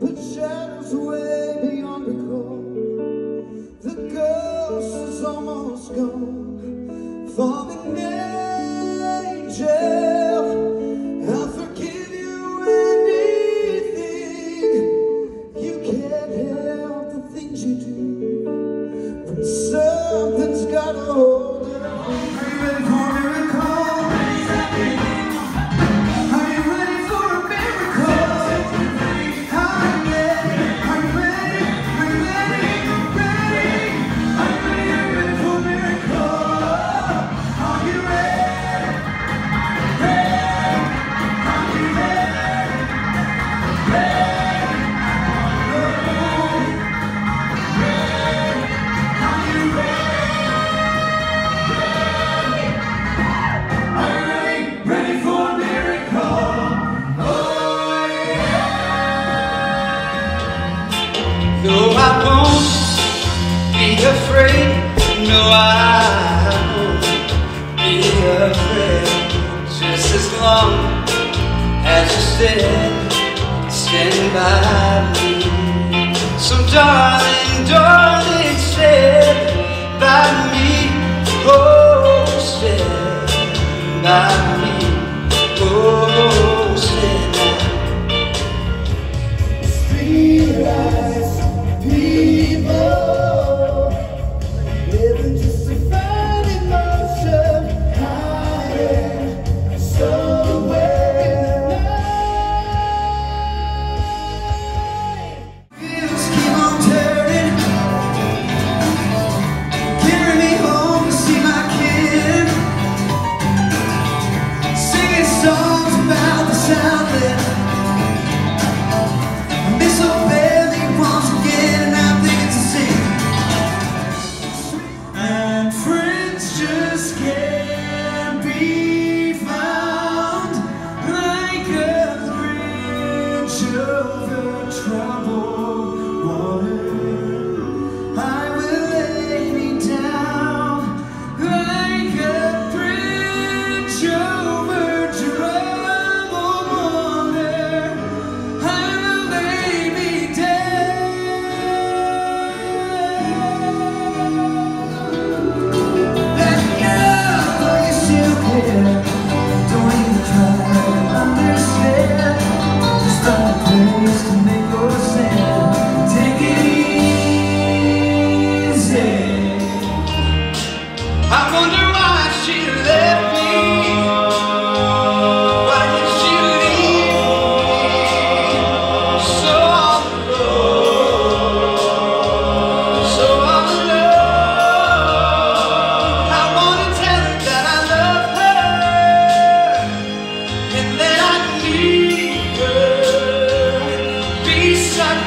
but shadows way beyond the recall. The ghost is almost gone, falling angel. afraid. No, I won't be afraid. Just as long as you stand, stand by me. So, darling, darling, stand by me. Oh, stand by me. Oh, stand by me. Realize.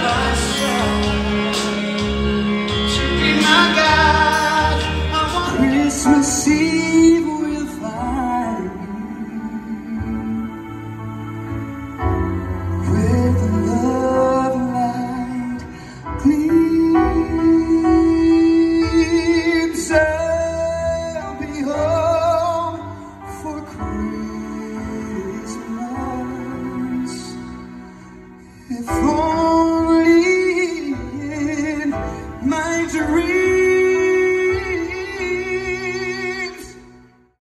my